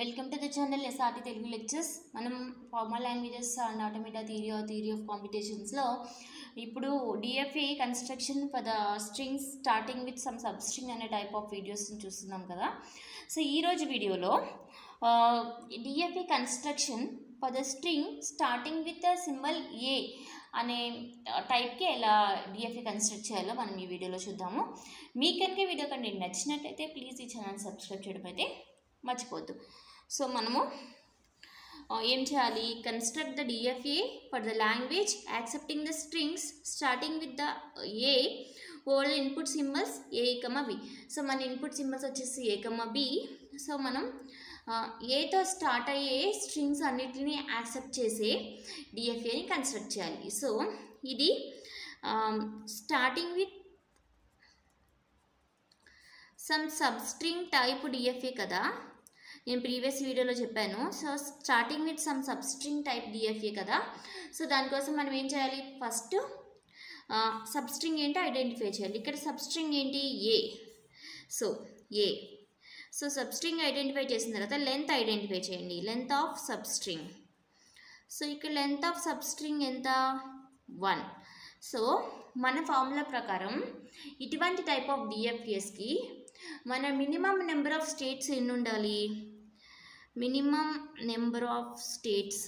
Welcome to the channel SRT Telugu lectures మనం formal languages and automata theory or theory of కాంపిటీషన్స్లో ఇప్పుడు DFA construction for the strings starting with some substring అనే type of వీడియోస్ని చూస్తున్నాం కదా. So ఈరోజు వీడియోలో DFA construction for the string starting with the symbol A అనే టైప్కి ఎలా డిఎఫ్ఏ కన్స్ట్రక్ట్ చేయాలో మనం ఈ వీడియోలో చూద్దాము. మీకు కనుక వీడియో కంటే నచ్చినట్లయితే ప్లీజ్ ఈ ఛానల్ సబ్స్క్రైబ్ చేయడం అయితే మర్చిపోద్దు సో మనము ఏం చేయాలి? Construct the DFA for the language accepting the strings starting with the A old input symbols A comma B so మన ఇన్పుట్ సింబల్స్ వచ్చేసి ఏ కమ బి సో మనం ఏతో స్టార్ట్ అయ్యే స్ట్రింగ్స్ అన్నిటిని యాక్సెప్ట్ చేసే డిఎఫ్ఏని కన్స్ట్రక్ట్ చేయాలి. సో ఇది starting with some substring type DFA కదా? నేను ప్రీవియస్ వీడియోలో చెప్పాను. So starting with some substring type DFA కదా. సో దానికోసం మనం ఏం చేయాలి? ఫస్ట్ సబ్స్ట్రింగ్ ఏంటి? ఐడెంటిఫై చేయాలి. ఇక్కడ సబ్ స్ట్రింగ్ ఏంటి? A so A so substring identify చేసిన తర్వాత లెంత్ ఐడెంటిఫై చేయండి. Length of substring so ఇక్కడ లెంత్ ఆఫ్ సబ్ స్ట్రింగ్ ఎంత? వన్ సో మన ఫార్ములా ప్రకారం ఇటువంటి టైప్ ఆఫ్ డిఎఫ్ఎస్కి మన మినిమం నెంబర్ ఆఫ్ స్టేట్స్ ఎన్ని ఉండాలి? Minimum number of states.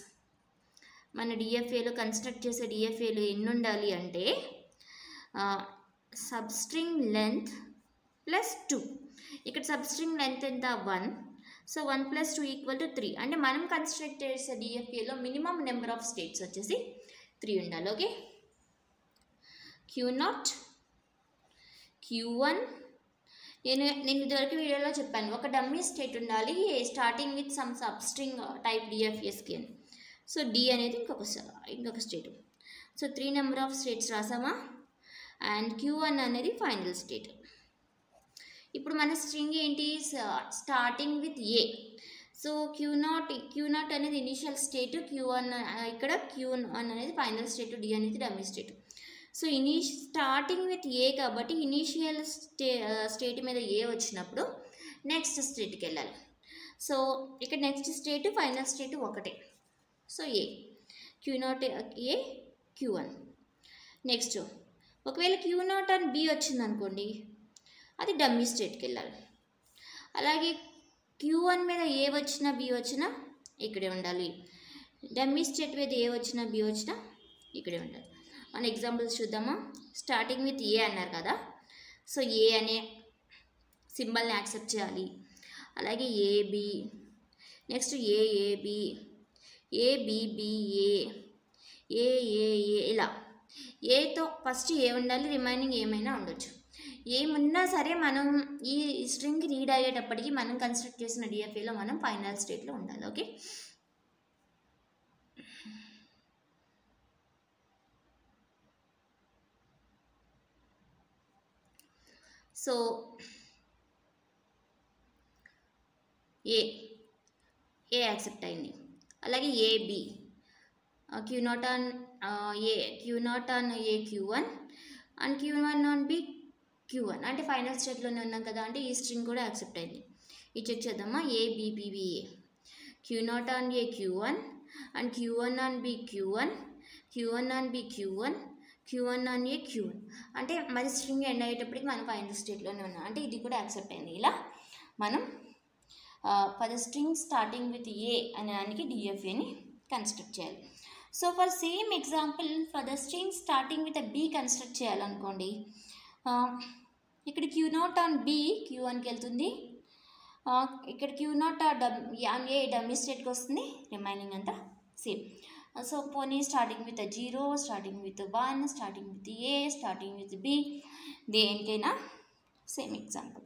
మన డిఎఫ్ఏలో కన్స్ట్రక్ట్ చేసే డిఎఫ్ఏలో ఎన్ని ఉండాలి అంటే సబ్స్ట్రింగ్ లెంత్ ప్లస్ టూ. ఇక్కడ సబ్స్ట్రింగ్ లెంత్ ఎంత? One. So one plus two equal to three. అంటే మనం కన్స్ట్రక్ట్ చేసే డిఎఫ్ఏలో మినిమం నెంబర్ ఆఫ్ స్టేట్స్ వచ్చేసి త్రీ ఉండాలి okay? Q not Q one నేను నేను ఇదివరకు వీడియోలో చెప్పాను ఒక డమ్మీ స్టేట్ ఉండాలి starting with some substring type డిఎఫ్ఎస్కి అని. సో డి అనేది ఇంకొక ఇంకొక state. So three number of states రాసామా? And queue one అనేది ఫైనల్ స్టేట్. ఇప్పుడు మన స్ట్రింగ్ ఏంటి? Starting with A. So Q not Q not అనేది ఇనిషియల్ స్టేట్ క్యూ వన్ ఇక్కడ క్యూ వన్ అనేది ఫైనల్ స్టేట్ డి అనేది డమ్మీ స్టేట్. సో ఇనీష్ starting with A కాబట్టి ఇనీషియల్ స్టే స్టేట్ మీద ఏ వచ్చినప్పుడు నెక్స్ట్ స్టేట్కి వెళ్ళాలి. సో ఇక్కడ నెక్స్ట్ స్టేట్ ఫైనల్ స్టేట్ ఒకటే. So A Q not A Q one next ఒకవేళ క్యూ నాట్ అండ్ బి వచ్చింది అనుకోండి అది డమ్మీ స్టేట్కి వెళ్ళాలి. అలాగే క్యూ వన్ మీద ఏ వచ్చినా బి వచ్చినా ఇక్కడే ఉండాలి. డమ్మీ స్టేట్ మీద ఏ వచ్చినా బి వచ్చినా ఇక్కడే ఉండాలి. మన ఎగ్జాంపుల్స్ చూద్దామా? స్టార్టింగ్ విత్ ఏ అన్నారు కదా. సో ఏ అనే సింబల్ని యాక్సెప్ట్ చేయాలి. అలాగే AB next AAB ABBA AAA ఇలా. ఏతో ఫస్ట్ ఏ ఉండాలి రిమైనింగ్ ఏమైనా ఉండొచ్చు. ఏమున్నా సరే మనం ఈ స్ట్రింగ్ రీడ్ అయ్యేటప్పటికి మనం కన్స్ట్రక్ట్ చేసిన డిఎఫ్ఏలో మనం ఫైనల్ స్టేట్లో ఉండాలి okay so A A accept అయింది? అలాగే AB Q not on A Q not on A Q one and Q one on B Q one. అంటే ఫైనల్ స్టేట్లోనే ఉన్నాం కదా అంటే ఈ స్ట్రింగ్ కూడా యాక్సెప్ట్ అయింది. ఇది చెక్ చేద్దామా? A. Q not on A Q one and Q one on B Q one Q one on B Q one Q one on A Q one అంటే మరి స్ట్రింగ్ ఎండ్ అయ్యేటప్పటికి మనం final స్టేట్లోనే ఉన్నాం. అంటే ఇది కూడా యాక్సెప్ట్ అయింది. ఇలా మనం for string starting with A అనే దానికి డిఎఫ్ఏని కన్స్ట్రక్ట్ చేయాలి. So for same example for the string starting with B construct చేయాలనుకోండి ఇక్కడ Q not on B Q వన్కి వెళ్తుంది. ఇక్కడ Q not on A dummy స్టేట్కి వస్తుంది. రిమైనింగ్ అంతా సేమ్ సో పోనీ starting with zero starting with one starting with A starting with B దేనికైనా same example